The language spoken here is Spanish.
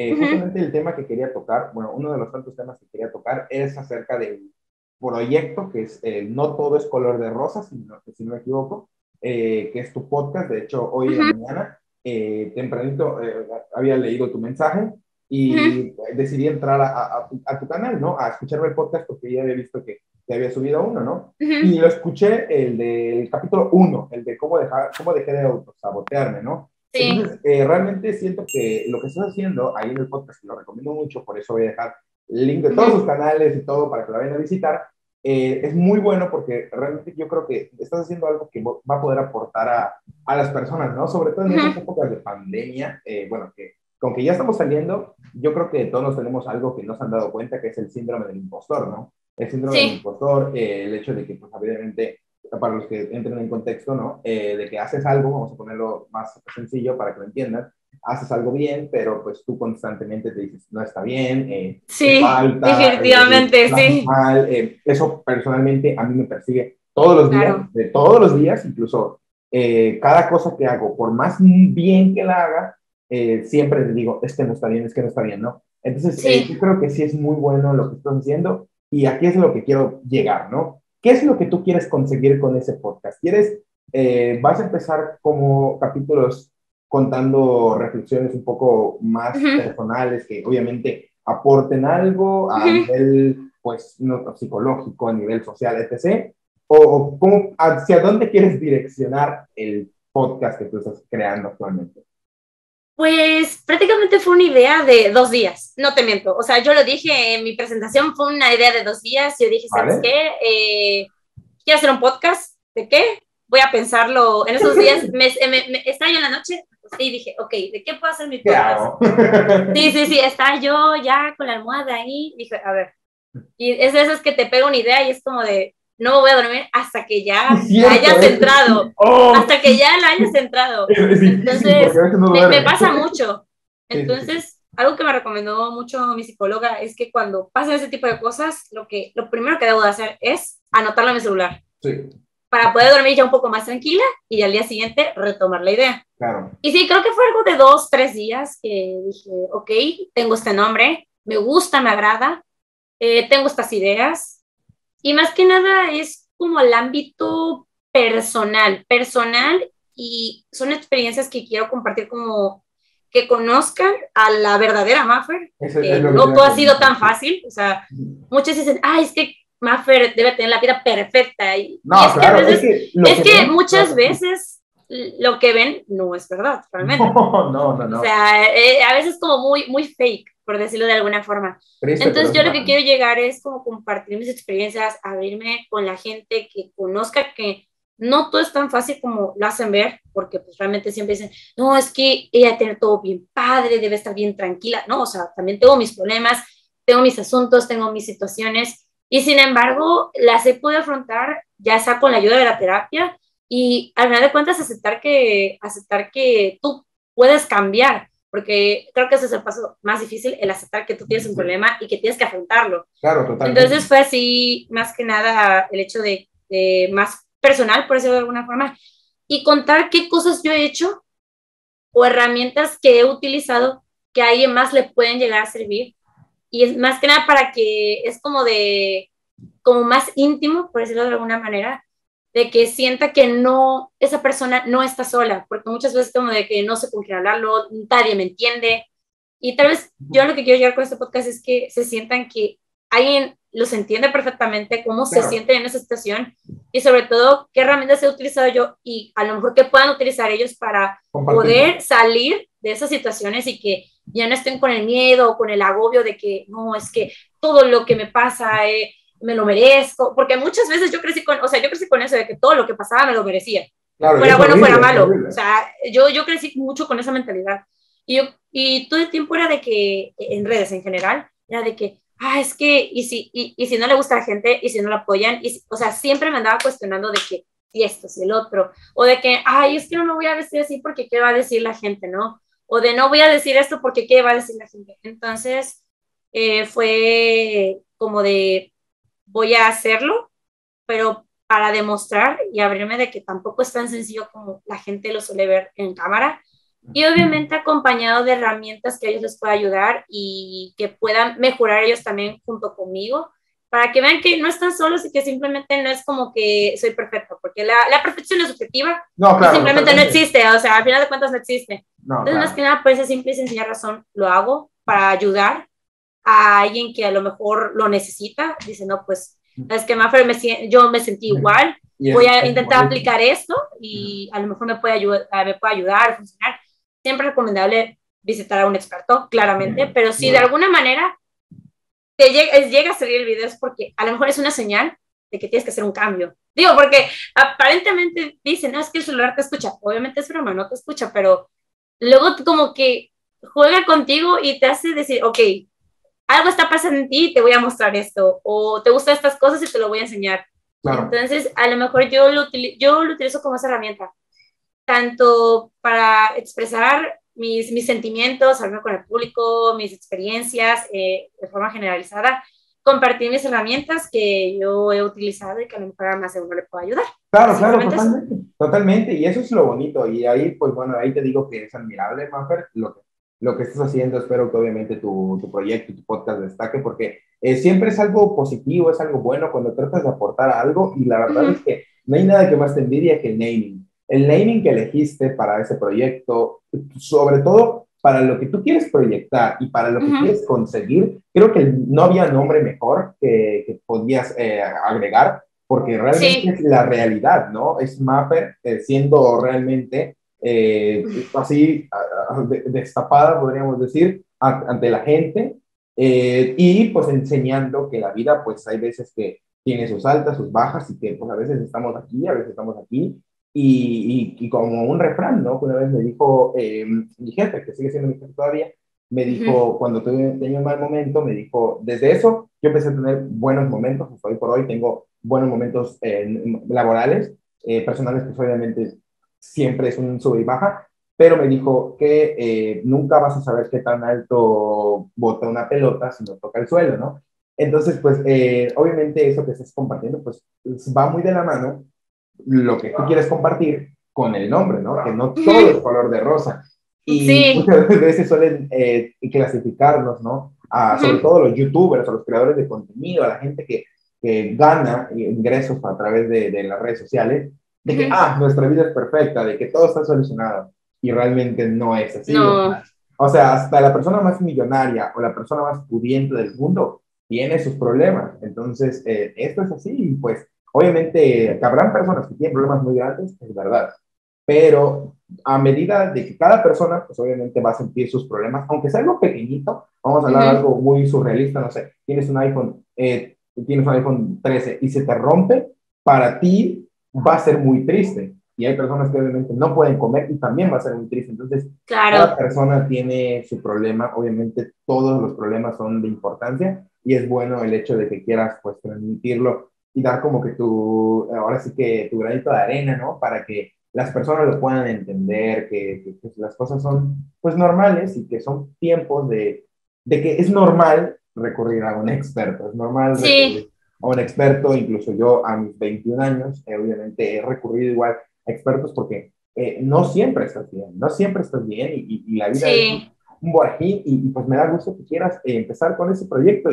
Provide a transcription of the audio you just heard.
Eh, Justamente el tema que quería tocar, bueno, uno de los tantos temas que quería tocar es acerca del proyecto que es eh, No todo es color de rosa, si no, si no me equivoco, eh, que es tu podcast. De hecho, hoy en la mañana, eh, tempranito, había leído tu mensaje y decidí entrar a, a, tu canal, ¿no? A escuchar el podcast porque ya había visto que te había subido uno, ¿no? Y lo escuché, el del capítulo 1, el de cómo, dejar, cómo dejé de autosabotearme, ¿no? Sí. Entonces, eh, realmente siento que lo que estás haciendo ahí en el podcast, lo recomiendo mucho, por eso voy a dejar el link de todos sus canales y todo para que lo vayan a visitar, eh, es muy bueno porque realmente yo creo que estás haciendo algo que va a poder aportar a, a las personas, ¿no? Sobre todo en estas épocas de pandemia, eh, bueno, que con que ya estamos saliendo, yo creo que todos tenemos algo que no se han dado cuenta, que es el síndrome del impostor, ¿no? El síndrome del impostor, eh, el hecho de que, pues, evidentemente, para los que entren en contexto, ¿no? Eh, de que haces algo, vamos a ponerlo más sencillo para que lo entiendan, haces algo bien, pero pues tú constantemente te dices, no está bien, eh, sí, falta, definitivamente, sí. Mal. eso personalmente a mí me persigue todos los días, de todos los días, incluso cada cosa que hago, por más bien que la haga, siempre te digo, es que no está bien, es que no está bien, ¿no? Entonces, yo creo que sí es muy bueno lo que estás haciendo y aquí es lo que quiero llegar, ¿no? ¿Qué es lo que tú quieres conseguir con ese podcast? ¿Quieres, eh, vas a empezar como capítulos contando reflexiones un poco más personales que obviamente aporten algo a nivel, pues, no, psicológico, a nivel social, etc. ¿O, cómo, hacia dónde quieres direccionar el podcast que tú estás creando actualmente? Pues prácticamente fue una idea de dos días, no te miento. O sea, yo lo dije en mi presentación, fue una idea de dos días. Yo dije, ¿sabes qué? Eh, quiero hacer un podcast. ¿De qué? Voy a pensarlo en esos días. me, estaba yo en la noche y dije, ok, ¿de qué puedo hacer mi podcast? Sí, sí, sí, estaba yo ya con la almohada ahí. Dije, a ver. Y es de esas que te pega una idea y es como de, no voy a dormir hasta que ya la hayas entrado. Oh. Hasta que ya la hayas entrado. Entonces, me, pasa mucho. Entonces, algo que me recomendó mucho mi psicóloga es que cuando pasan ese tipo de cosas, lo, que, lo primero que debo de hacer es anotarlo en mi celular. Sí. Para poder dormir ya un poco más tranquila y al día siguiente retomar la idea. Claro. Y sí, creo que fue algo de dos, tres días que dije, ok, tengo este nombre, me gusta, me agrada, eh, tengo estas ideas, y más que nada es como el ámbito personal, personal y son experiencias que quiero compartir como que conozcan a la verdadera Maffer. no todo ha sido tan fácil, o sea, muchos dicen, ay, es que Maffer debe tener la vida perfecta. Y, no, es claro, que, es que, es que muchas veces lo que ven no es verdad, realmente. No, no, no. no. O sea, eh, a veces como muy, muy fake por decirlo de alguna forma. Entonces yo lo que quiero llegar es como compartir mis experiencias, abrirme con la gente que conozca que no todo es tan fácil como lo hacen ver, porque pues realmente siempre dicen, no, es que ella tiene todo bien padre, debe estar bien tranquila, no, o sea, también tengo mis problemas, tengo mis asuntos, tengo mis situaciones, y sin embargo, las he podido afrontar ya sea con la ayuda de la terapia y al final de cuentas aceptar que, aceptar que tú puedes cambiar, porque creo que ese es el paso más difícil, el aceptar que tú tienes un problema y que tienes que afrontarlo. Claro, totalmente. Entonces fue así, más que nada, el hecho de, más personal, por decirlo de alguna forma, y contar qué cosas yo he hecho o herramientas que he utilizado que a alguien más le pueden llegar a servir. Y es más que nada para que es como de, como más íntimo, por decirlo de alguna manera, de que sienta que no, esa persona no está sola, porque muchas veces como de que no sé con quién hablarlo, nadie me entiende. Y tal vez yo lo que quiero llegar con este podcast es que se sientan que alguien los entiende perfectamente, cómo se sienten en esa situación y sobre todo qué herramientas he utilizado yo y a lo mejor qué puedan utilizar ellos para poder salir de esas situaciones y que ya no estén con el miedo o con el agobio de que no, es que todo lo que me pasa, eh, me lo merezco, porque muchas veces yo crecí con, o sea, yo crecí con eso de que todo lo que pasaba me lo merecía, fuera bueno, fuera malo, o sea, yo, yo crecí mucho con esa mentalidad. Y, yo, y todo el tiempo era de que, en redes en general, era de que, ah, es que, y si, y, y si no le gusta a la gente, y si no la apoyan, y o sea, siempre me andaba cuestionando de que, y esto, si el otro, o de que, ay, es que no me voy a vestir así porque qué va a decir la gente, ¿no? O de no voy a decir esto porque qué va a decir la gente. Entonces, eh, fue como de, voy a hacerlo, pero para demostrar y abrirme de que tampoco es tan sencillo como la gente lo suele ver en cámara, y obviamente acompañado de herramientas que a ellos les pueda ayudar y que puedan mejorar ellos también junto conmigo para que vean que no están solos y que simplemente no es como que soy perfecto, porque la, la perfección es subjetiva no, claro, simplemente no existe, o sea, al final de cuentas no existe. No, Entonces, más que nada, por esa simple y sencilla razón, lo hago para ayudar a alguien que a lo mejor lo necesita. Dice, no, pues, es que Maffer me, yo me sentí igual, voy a intentar aplicar esto y a lo mejor me puede, ayudar, me puede ayudar funcionar. Siempre recomendable visitar a un experto, claramente, pero si de alguna manera te llega, llega a salir el video es porque a lo mejor es una señal de que tienes que hacer un cambio. Digo, porque aparentemente dicen, no, es que el celular te escucha. Obviamente es broma, no te escucha, pero luego como que juega contigo y te hace decir, ok, algo está pasando en ti, te voy a mostrar esto, o te gustan estas cosas y te lo voy a enseñar. Entonces, a lo mejor yo lo, yo lo utilizo como esa herramienta, tanto para expresar mis, mis sentimientos, hablar con el público, mis experiencias eh, de forma generalizada, compartir mis herramientas que yo he utilizado y que a lo mejor a más de uno le pueda ayudar. Claro, claro, totalmente, totalmente, y eso es lo bonito, y ahí, pues bueno, ahí te digo que es admirable, Maffer, lo que, lo que estás haciendo, espero que obviamente tu, tu proyecto, tu podcast destaque, porque eh, siempre es algo positivo, es algo bueno cuando tratas de aportar algo, y la verdad es que no hay nada que más te envidia que el naming. El naming que elegiste para ese proyecto, sobre todo para lo que tú quieres proyectar y para lo que quieres conseguir, creo que no había nombre mejor que, que podías eh, agregar, porque realmente es la realidad, ¿no? Es Mapper eh, siendo realmente eh, así destapada, podríamos decir, ante la gente y pues enseñando que la vida, pues hay veces que tiene sus altas, sus bajas y que pues a veces estamos aquí, a veces estamos aquí y, y, como un refrán, ¿no? Una vez me dijo eh, mi jefe, que sigue siendo mi jefe todavía, me dijo, cuando tuve, tenía un mal momento, me dijo, desde eso yo empecé a tener buenos momentos, hasta hoy por hoy tengo buenos momentos eh, laborales, eh, personales, pues obviamente siempre es un sube y baja, pero me dijo que nunca vas a saber qué tan alto bota una pelota si no toca el suelo, ¿no? Entonces, pues, obviamente eso que estás compartiendo, pues, va muy de la mano lo que tú quieres compartir con el nombre, ¿no? Que no todo es color de rosa. Y muchas veces suelen eh, clasificarnos, ¿no? A, sobre todo los youtubers o los creadores de contenido, a la gente que, que gana ingresos a través de, de, las redes sociales, de que, ah, nuestra vida es perfecta, de que todo está solucionado. Y realmente no es así. O sea, hasta la persona más millonaria o la persona más pudiente del mundo tiene sus problemas. Entonces, eh, esto es así y pues Obviamente, habrán personas que tienen problemas muy grandes, es verdad, pero a medida de que cada persona, pues obviamente va a sentir sus problemas, aunque sea algo pequeñito, vamos a hablar de algo muy surrealista, no sé, tienes un iPhone, eh, tienes un iPhone 13 y se te rompe, para ti va a ser muy triste. Y hay personas que obviamente no pueden comer y también va a ser muy triste. Entonces, cada persona tiene su problema. Obviamente, todos los problemas son de importancia y es bueno el hecho de que quieras pues transmitirlo y dar como que tu, ahora sí que tu granito de arena, ¿no? Para que las personas lo puedan entender, que, que, las cosas son pues normales y que son tiempos de, de, que es normal recurrir a un experto, es normal recurrir a un experto, incluso yo a mis 21 años, eh, obviamente he recurrido igual expertos porque eh, no siempre estás bien, no siempre estás bien y, y, la vida es un, un y, y, pues me da gusto que quieras eh, empezar con ese proyecto.